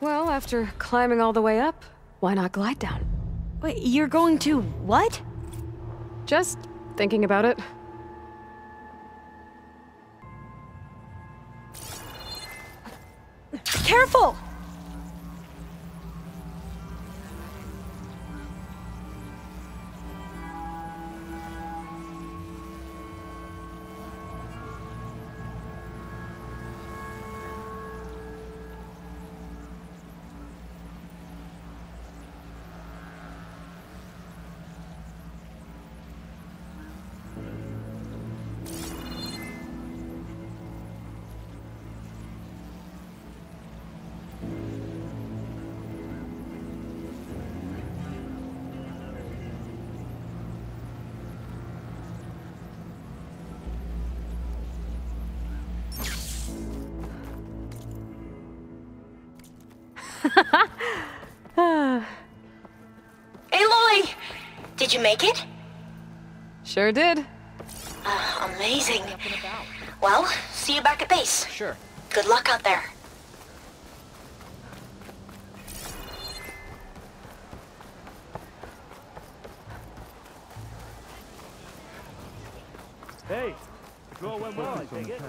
Well, after climbing all the way up, why not glide down? Wait, you're going to what? Just thinking about it. Careful! Aloy! Did you make it? Sure did. Uh, amazing. Well, see you back at base. Sure. Good luck out there. Hey, the girl went well, I take it.